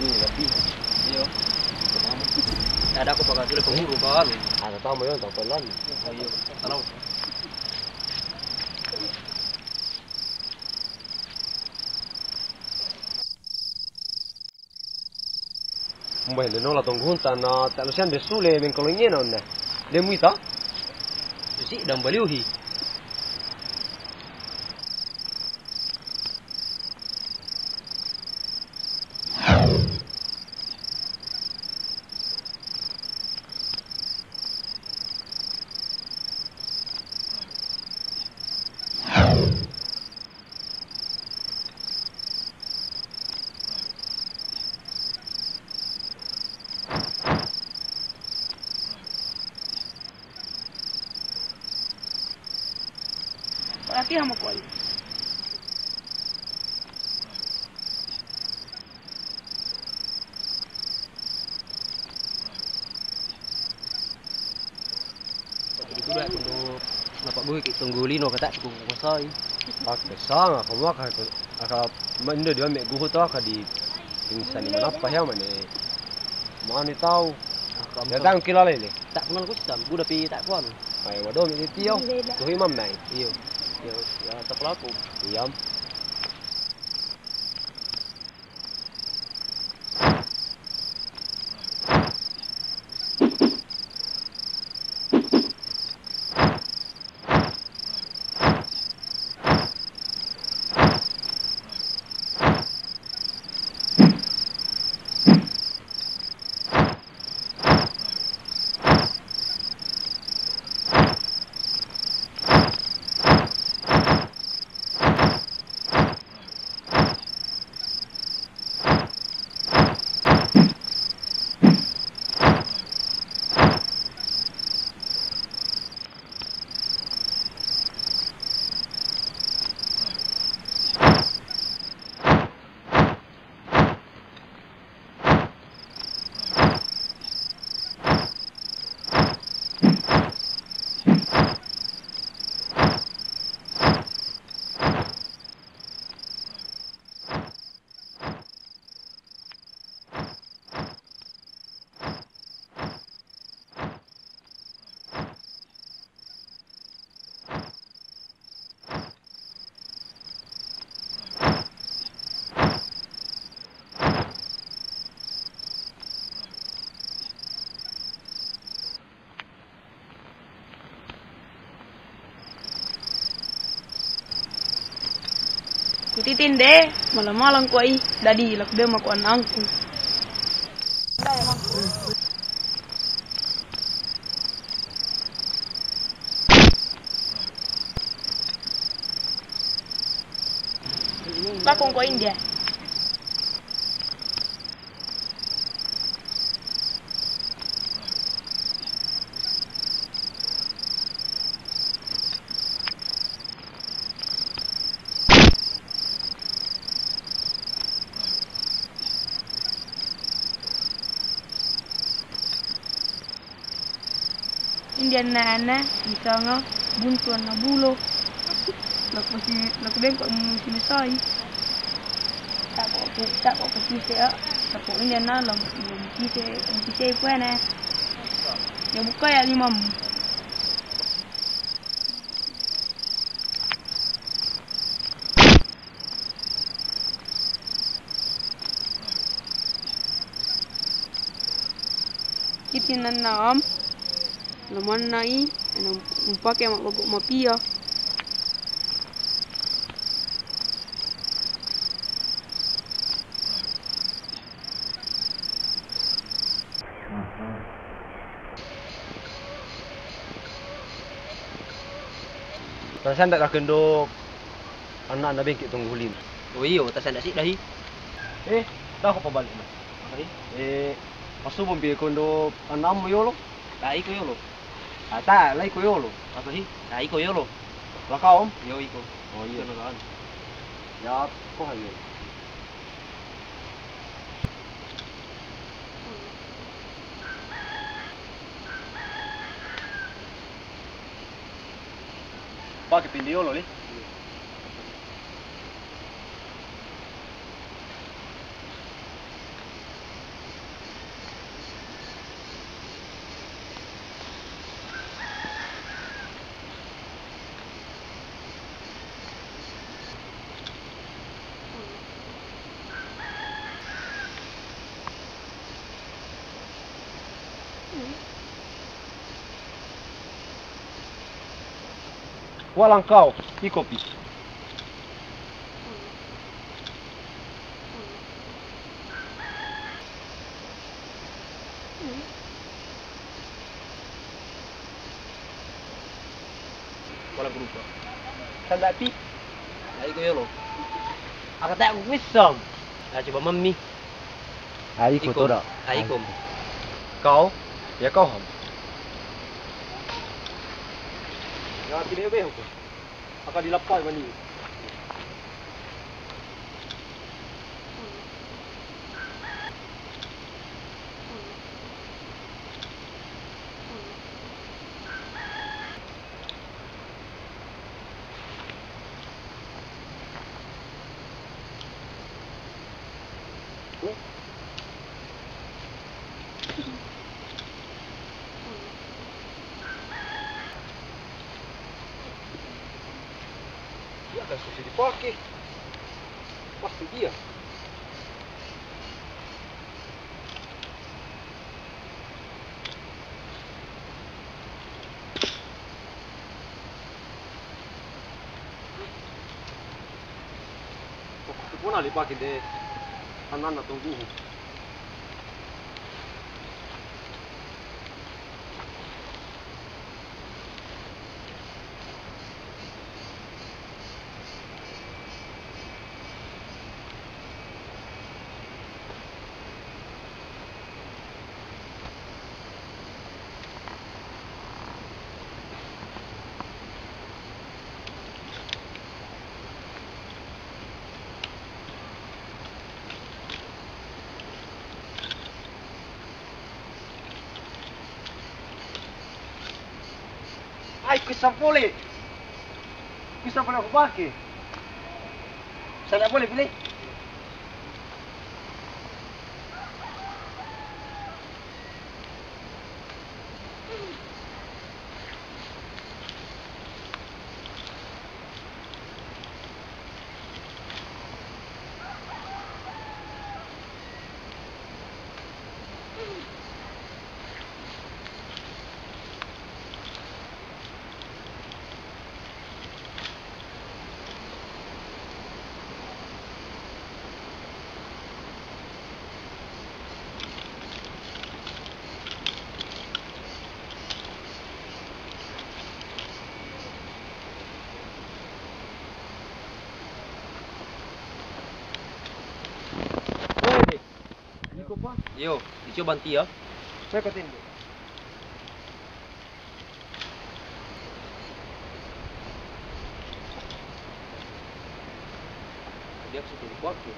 ini tapi Iya. Ada aku pakai tulis penguru kan. ada tahu mau yang tak pelan. Oh iya. Tahu. Mbah le no la tonggunta na ta lo sian de sule ben kolongnya non ne. Le muita? Si dan baliuhi. Jadi kuda untuk nampak gue kita tunggu lino kata cukup kosai. Pakai sanga ko maka ko aka mando dia mek guho to aka di insan ni manapa ya mane. Mani tahu. Ya kan kila lele. Tak kenal aku sistem. Gue tapi tak kuan. Ai wado mi tio. Tu himam nai. Iya. Ya, ya tak pelaku. ku titin deh malam malam ku ai dadi, lak dia maku anangku Bakong ko India. India na na bisa nga buntuan na bulo. Lak pasi lak bengkok mo sinisay. Tako ko tako ko kise a. Tako India na lang yung kise yung kise ko na. Ya buka ya limam. Kitinan na am. Laman na i. Ano, umpake mak bagok mapia. Tasan tak kendo anak na bengkit tunggu hulin. Oh iya, tak sandak sik dahi. Eh, dah na. Okay. Eh, pasu pun bi kondo anak mo yolo. Dai ko yolo. Ata, lai ko yolo. Apa sih? Dai ko yolo. Lakao om. Yo iko. Oh iya. Kono kan. Ya, ko hayo. Pakai pindi yolo li. Walang kau, ikopi. Walang grupo. Tanda pi. Ay ko yun, oh. Ako tayo kong wisdom. Ah, coba mami. Ah, ikut Ikom. dah. Ah, ikom. Kau, ya kau ham. Ya, kini be hukum. Akan dilapai mani. Dia akan susah dipakai. Pasti dia. Kau pun ali pakai deh. Anak-anak kisah boleh. Kisah boleh aku pakai. Saya tak boleh pilih. Boleh. Ini kau apa? Yo, nanti ya. Saya kata ini. Dia sudah dipakai.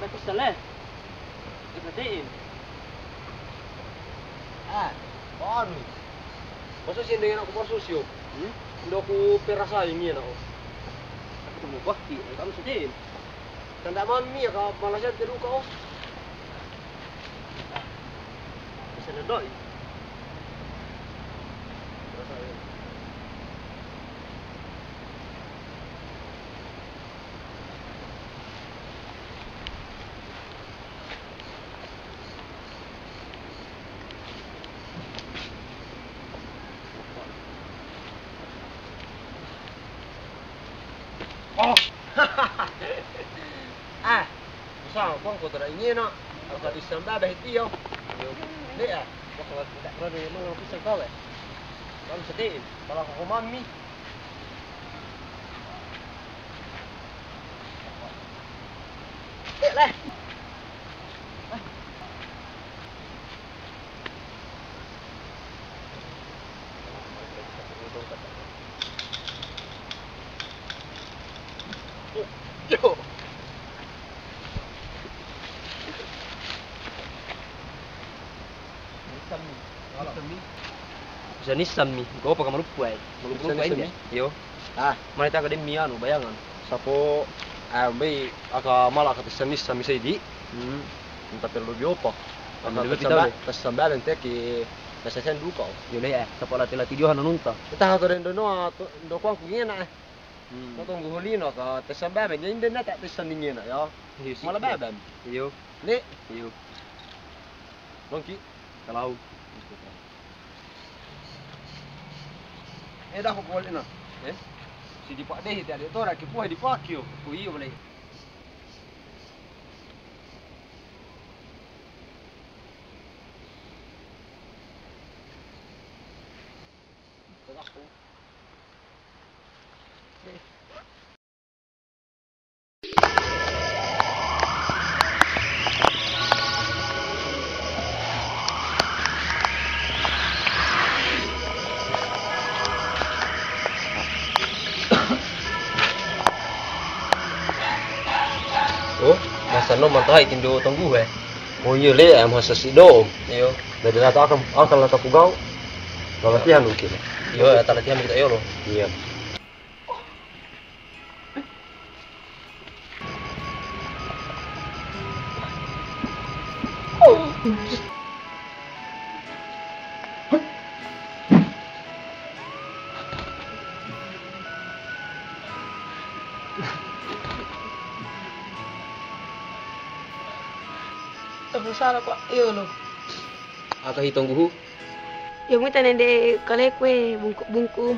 Bagus salah. Ibatin. Ah, anu. Masa sih dengan aku masuk sih. Hmm? Udah aku perasa ini aku. Aku mau pakai, kamu sedih. Tanda mami ya kau malah saya terluka oh. Bisa nedok. Oh. ah. Sao con của tôi ini nak. Aku di samba dah itu yo. Dek ah. Kau kalau tidak berada memang aku bisa kau eh. Kamu sedih. Kalau aku mami. Eh lah. Yo. Bisa nisan mi. Kau pakai malupu eh. Malupu Bisa lupa nisan ini. mi? Yo. Ah, Mana tak ada mi anu bayangan. sapo ah bay aka mala ka tisanis sa misaydi. Hmm. Unta perlu biopa. Ang Aka dalawa samba, bitaw, tas samba lente ki nasa sen duka. Yo le eh. Sa pala tila tidyohan nunta. Kita ha to rin do no do kwang ku ngena. Hmm. No tong guhulino ka tas samba be ngin na ta tisan ni ngena ya. Malah badan. Iyo, Nek, iyo. Bangki. Kalau Eh dah aku balik nak. Eh? Si di pak deh tiada tu rak kipuh di pak yo. aku iyo boleh. Oh, no mantai tindo tunggu eh. Oh iya le, am hasa si do. Iyo, Dari nata akan akan lata pugau. Latihan mungkin. iyo atas latihan kita iyo loh. Iya. Tapos ko, iyo lo. Aka hitong guhu. Yung kita nende kaleku eh, bungku-bungku.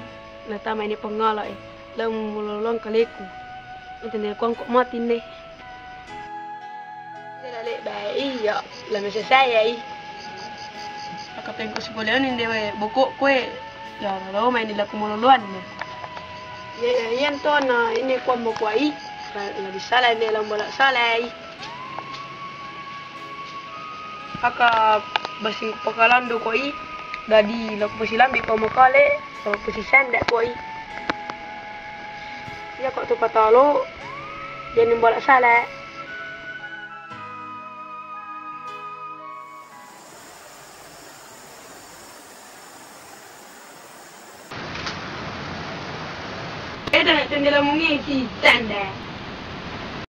Na tama ini pangala eh. Lam mulolong kaleku. Ito nende kuang kok mati ne. Sila le ba iya, lam sa saya eh. Akapen ko siguro nende we buko ko eh. Ya, lo main nila kumululuan na. Ya, yan to na ini kuang mo ko ay. Labi salay nila bola Aka basing pakalando ko i. Dadi laku pasi lambi pa makale. Laku pasi sandak ko i. Ya kok tu kata lo. Jangan bolak salah. Eh dah nak tanda lamungi si tanda.